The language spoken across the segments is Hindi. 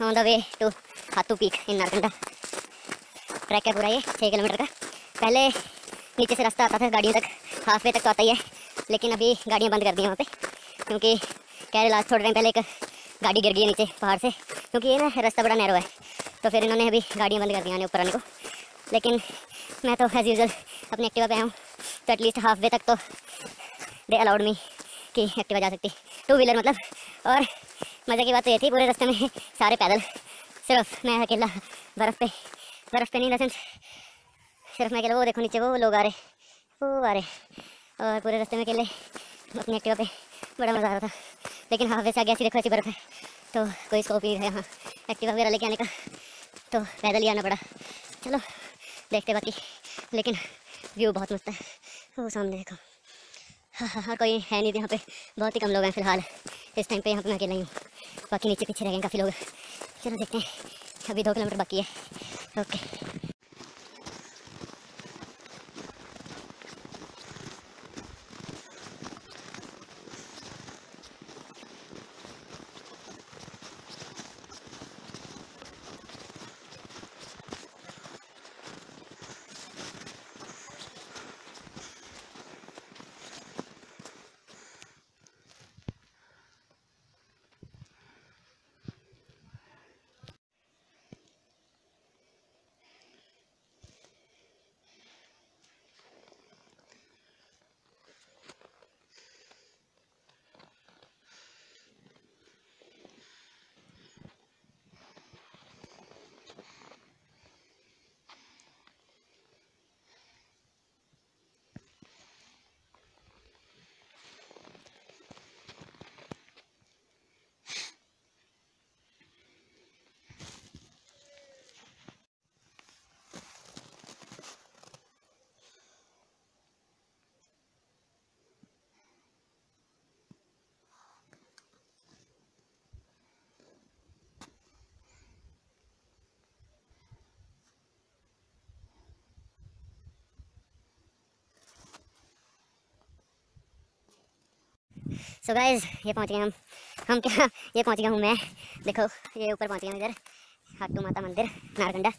On the way to Hathu peak in Narkanda trek है पूरा ये छः किलोमीटर का पहले नीचे से रास्ता आता था गाड़ियों तक हाफ़ वे तक तो आता ही है लेकिन अभी गाड़ियाँ बंद कर दी हैं वहाँ पे क्योंकि कह रहे लास्ट थोड़े टाइम पहले एक गाड़ी गिर गई है नीचे पहाड़ से क्योंकि ये ना रास्ता बड़ा नैरो है तो फिर इन्होंने अभी गाड़ियाँ बंद कर दी आने ऊपर आने को लेकिन मैं तो एज़ यूजल अपनी एक्टिवा पे आया हूँ तो एटलीस्ट हाफ़ वे तक तो दे अलाउड मी कि एक्टिवा जा सकती टू व्हीलर मतलब और मज़े की बात तो ये थी, पूरे रास्ते में सारे पैदल। सिर्फ़ मैं अकेला, बर्फ़ पे बर्फ़ पे नहीं सेंस सिर्फ़ मैं अकेला, वो देखो नीचे, वो लोग आ रहे, वो आ रहे। और पूरे रास्ते में अकेले, अपनी एक्टिवा पे बड़ा मज़ा आ रहा था। लेकिन हाँ वैसे आगे ऐसी देखो ऐसी बर्फ़ है तो कोई स्कोप नहीं है यहाँ। एक्टिवा वगैरह लेके आने का तो पैदल ही आना पड़ा। चलो, देखते बाकी। लेकिन व्यू बहुत मस्त है, वो सामने देखो। हाँ हाँ हाँ कोई है नहीं यहाँ पे, बहुत ही कम लोग हैं फ़िलहाल। इस टाइम पे यहाँ पे मैं अकेला ही हूँ। बाकी नीचे पीछे रह गए काफ़ी लोग। चलो देखते हैं। अभी दो किलोमीटर बाकी है। ओके। सो गाइस ये पहुँच गए हम। हम क्या, ये पहुँच गया हूँ मैं। देखो, ये ऊपर पहुँच गया हूँ इधर। खाटू माता मंदिर, नारकंडा।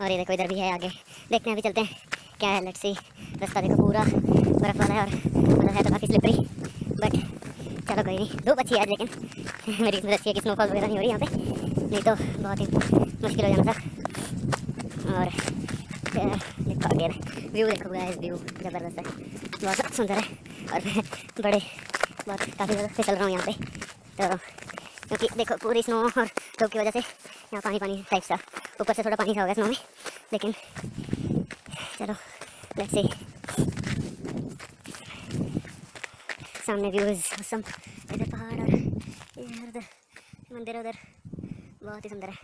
और ये देखो, इधर भी है आगे। देखते हैं, अभी चलते हैं। क्या है लट्सी रास्ता देखो पूरा, बर्फ़ वाला है और मतलब है तो काफ़ी स्लिपरी बट चलो कोई नहीं, धूप अच्छी है लेकिन मेरी इसमें अच्छी है कि स्नोफॉल वगैरह नहीं हो रही यहाँ पे। नहीं तो बहुत ही मुश्किल हो जाना था। और देखो व्यू देखो व्यू ज़बरदस्त है। बहुत सुंदर है। और बड़े बहुत काफ़ी ज़्यादा फिसल रहा हूँ यहाँ पे। तो क्योंकि देखो, पूरी स्नो और धूप की वजह से यहाँ पानी पानी टाइप सा ऊपर से थोड़ा पानी सा हो गया स्नो में, लेकिन चलो लेट्स सी सामने व्यूज़ मौसम। इधर पहाड़ और इधर उधर। मंदिर उधर, बहुत ही सुंदर है।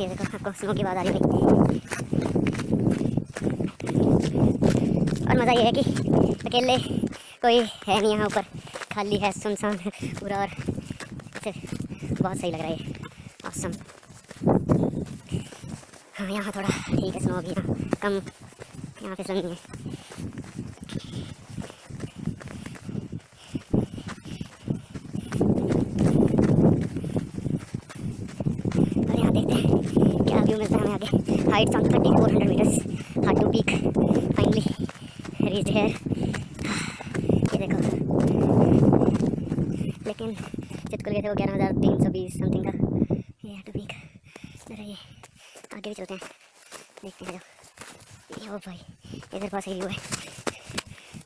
ये देखो, आपको स्नो की आवाज़ आ रही है मज़ा ये है कि अकेले कोई है नहीं यहाँ ऊपर। खाली है, सुनसान है, पूरा और बहुत सही लग रहा है ऑसम हाँ यहाँ थोड़ा ठीक है स्नो भी यहाँ कम यहाँ फिसल नहीं है। और यहाँ हैं हमें आगे। Thirty four hundred metres hard to peak finally reached है। ये देखो। लेकिन चितकुल गए थे वो ग्यारह हज़ार तीन सौ बीस समथिंग का। ये पीक इधर ये आगे भी चलते हैं। देखते हैं ये ओ भाई, इधर पास सही व्यू है।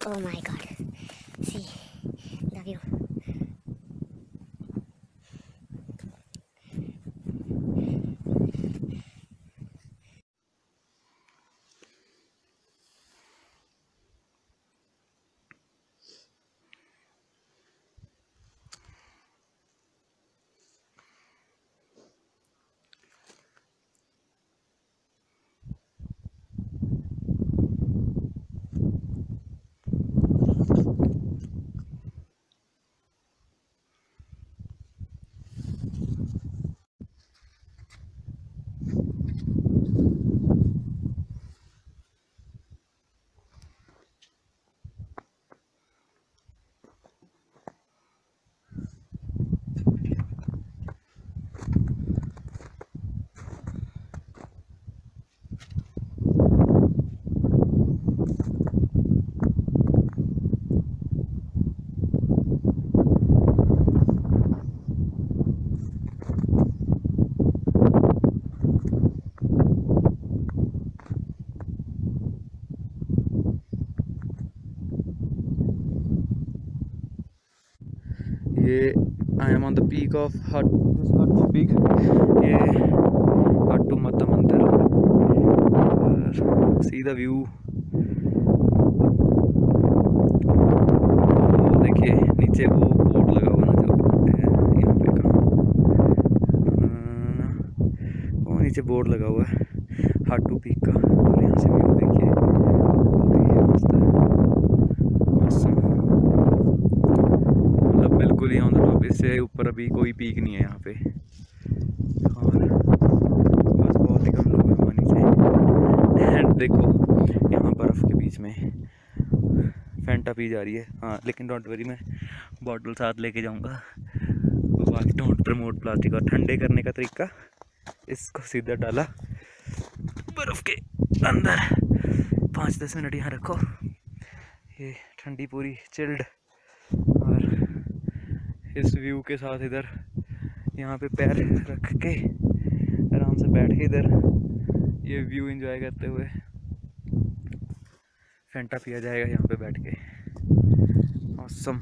ओ my god see the view ये I am on the peak of Hatu peak ये हट्टू माता मंदिर सी द व्यू देखिए नीचे वो बोर्ड लगा हुआ ना जो यहाँ पे कहाँ? वो नीचे बोर्ड लगा हुआ है हाटू पीक का। और यहाँ से व्यू देखिए मतलब बिल्कुल ही ऑन द टॉप इससे ऊपर अभी कोई पीक नहीं है यहाँ पे। और बस बहुत ही कम लोग हैं वहाँ नीचे एंड देखो, यहाँ बर्फ़ के बीच में फेंटा पी जा रही है। हाँ लेकिन डोंट वरी मैं बॉटल साथ लेके जाऊँगा। बाकी डोंट प्रमोट प्लास्टिक और ठंडे करने का तरीका, इसको सीधा डाला। बर्फ़ के अंदर। पाँच दस मिनट यहाँ रखो। ये ठंडी पूरी चिल्ड इस व्यू के साथ इधर यहाँ पे पैर रख के आराम से बैठ के इधर ये व्यू एंजॉय करते हुए फेंटा पिया जाएगा यहाँ पे बैठ के। औसम